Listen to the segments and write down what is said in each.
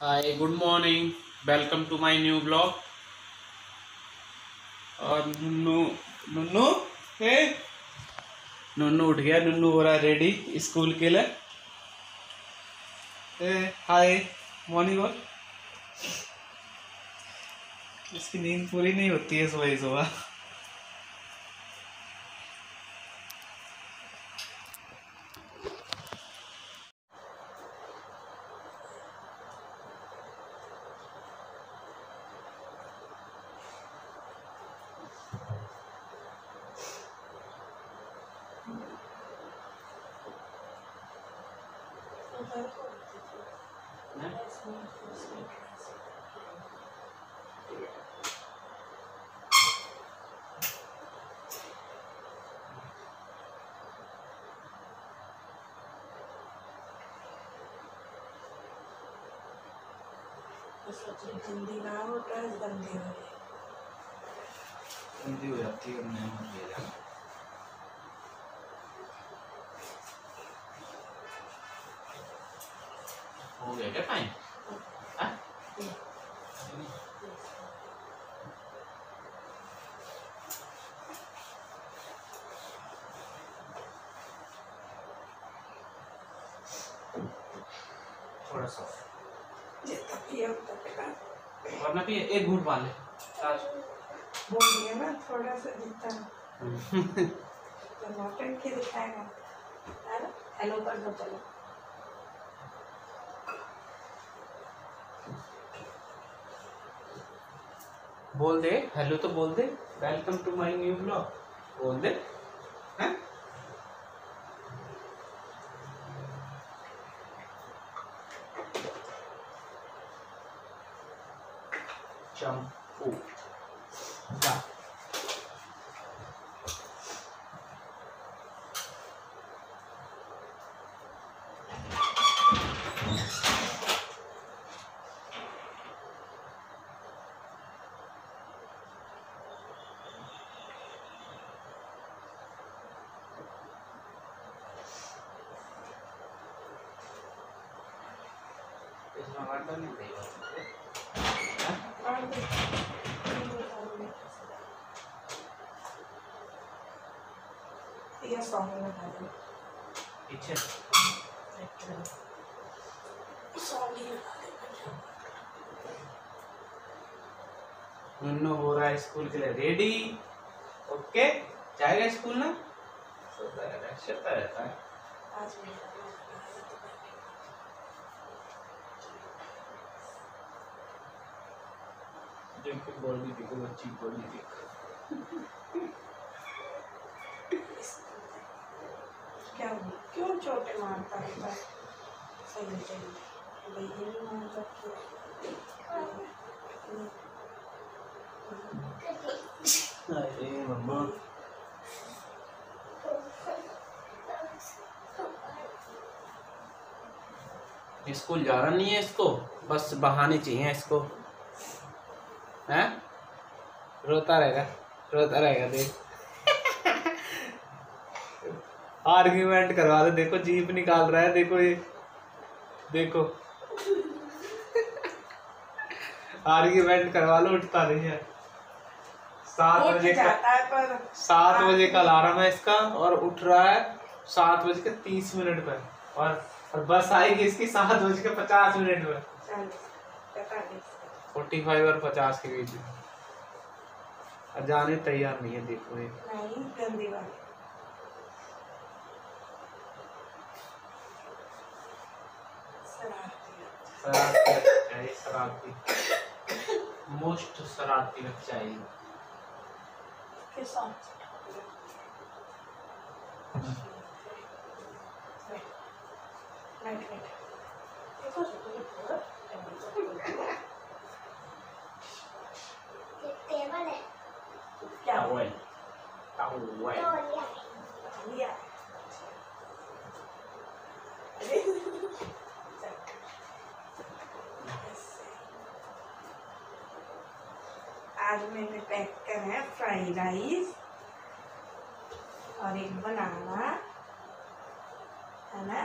Hi good morning welcome to my new blog और नुन्नू नुन्नू हे नुन्नू उठ गया नुन्नू हो रहा है रेडी स्कूल के लिए. हाय मॉर्निंग वॉक इसकी नींद पूरी नहीं होती है सुबह सुबह जल्दी ना हो। ड्रेस गंदी हो जाती है नहीं हो हो गया क्या टाइम हाँ? थोड़ा सा पिए वरना भी एक घूट ले बोल दिया ना थोड़ा सा जितना तो के दिखाएगा हेलो कर दो चलो बोल दे हेलो तो बोल दे। Welcome to my new blog बोल दे। चंपू ये सॉन्ग लगा दो पीछे सॉन्ग ही लगा दो नुन्नू हो रहा है स्कूल के लिए। रेडी ओके जाएगा स्कूल ना? सोता रहता है सोता रहता है आज मेरा देखो बॉडी देखो बच्ची बॉडी देखो। क्या क्यों चोटे मारता है? सही सही भाई ये नहीं मारता क्यों अरे मम्मा। स्कूल जा रहा नहीं है इसको? बस बहाने चाहिए इसको। हैं? रोता रहेगा रोता रहेगा देख। आर्ग्यूमेंट करवा दो देखो जीप निकाल रहा है देखो ये। देखो। आर्ग्यूमेंट करवा लो उठता नहीं है। सात बजे का पर सात बजे का अलार्म है इसका और उठ रहा है सात बज के तीस मिनट पर। और, और बस आएगी इसकी सात बज के पचास मिनट नहीं। फोर्टी फाइव और पचास के बीच में। और जाने तैयार नहीं है देखो ये। नहीं गंदी वाली शरारती है मोस्ट शरारती बच्चा है। के साथ แล้วเว้ยต้าหูเว้ยเนี่ยอันนี้เป็นแปลกกันนะฟรายไรส์ออรินบลาละนะ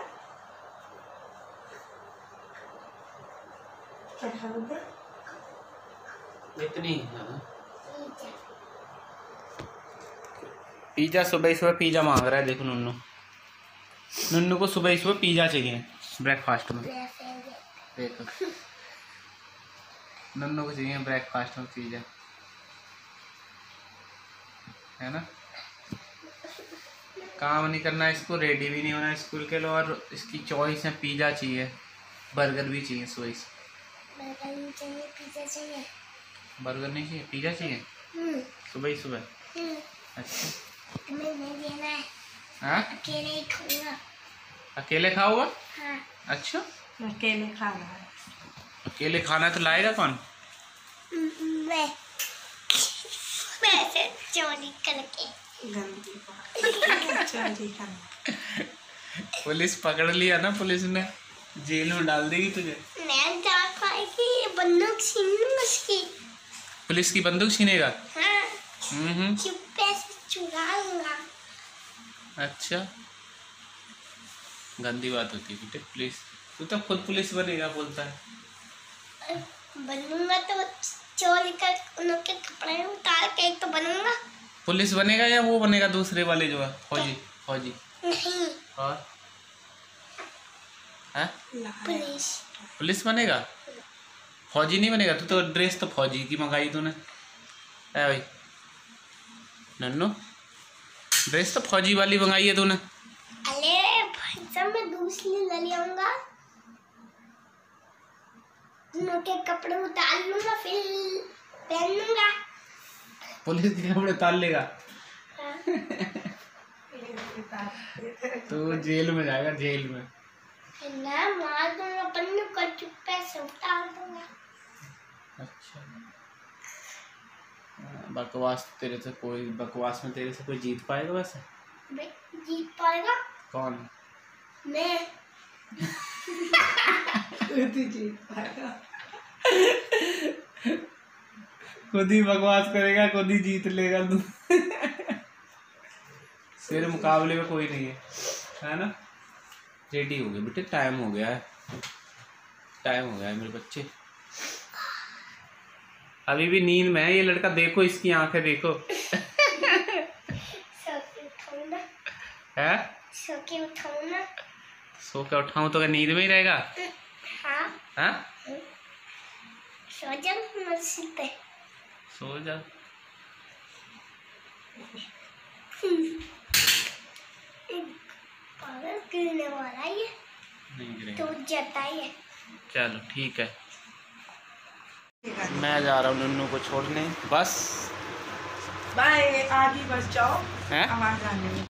จะทำได้เล็กตัวนี้เหรอ पिज्जा सुबह सुबह पिज्जा मांग रहा है देखो नन्नू। नन्नू को सुबह सुबह पिज्जा चाहिए ब्रेकफास्ट में। देखो। नन्नू को चाहिए ब्रेकफास्ट में पिज्जा। है ना? काम नहीं करना इसको रेडी भी नहीं होना स्कूल के लिए और इसकी चॉइस है पिज्जा चाहिए बर्गर भी चाहिए सुबह से बर्गर नहीं चाहिए पिज्जा चाहिए। बर्गर नहीं चाहिए पिज्जा चाहिए? हम्म। सुबह ही सुबह? हम्म। अच्छा। नहीं देना है? हाँ अकेले ही खाऊँगा अकेले खाओगा हाँ अच्छा। अकेले खा रहा है। अकेले खाना तो लाएगा कौन? मैं वैसे चोरी करके गंदी चोरी करना पुलिस पकड़ लिया ना पुलिस ने। जेल में डाल देगी तुझे। मैं जा पाएगी बंदूक छीन उसकी। पुलिस की बंदूक छीनेगा? हाँ। हम्म चुप्पे से चुरा लूँगा अच्छा। गंदी बात होती है बेटे पुलिस तू तो खुद पुलिस बनेगा बोलता है। बनूँगा तो चोरी कर उनके कपड़े उतार के तो बनूँगा। पुलिस बनेगा या वो बनेगा दूसरे वाले जो है? फौजी फौजी। नहीं। और? है? पुलिस। पुलिस बनेगा? फौजी नहीं बनेगा? तू तो ड्रेस तो फौजी की मंगाई तूने। है भाई नन्नू। ड्रेस तो फौजी वाली मंगाई है तूने। अरे भाई साहब मैं दूसरी ले लियाऊँगा उनके कपड़े उतार लूँगा फिर पहन लूँगा। पुलिस के कपड़े ताल लेगा। हाँ। तो जेल में जाएगा जेल में। मैं मार दूँगा बंदूक को चुप्पे से उतार दूँगा। अच्छा। बकवास तेरे से कोई बकवास में तेरे से कोई जीत पाएगा वैसे? जीत पाएगा? कौन? मैं। खुद ही जीत पाएगा। खुद ही बकवास करेगा खुद ही जीत लेगा तू। तेरे मुकाबले में कोई नहीं है है ना? रेडी हो गए बेटे टाइम हो गया है। टाइम हो गया है मेरे बच्चे। अभी भी नींद में है ये लड़का देखो इसकी आँखें देखो। सो के उठाऊं ना। है? सो के उठाऊं ना। सो के उठाऊं तो क्या नींद में ही रहेगा? हाँ। हाँ? सो मस्जिद पे। सो जा। पागल गिरने वाला है ये। नहीं गिरेगा। तो जताइए चलो ठीक है। मैं जा रहा हूँ नन्नू को छोड़ने। बस। बाय आगे बस जाओ। हैं? आवाज़ आने में।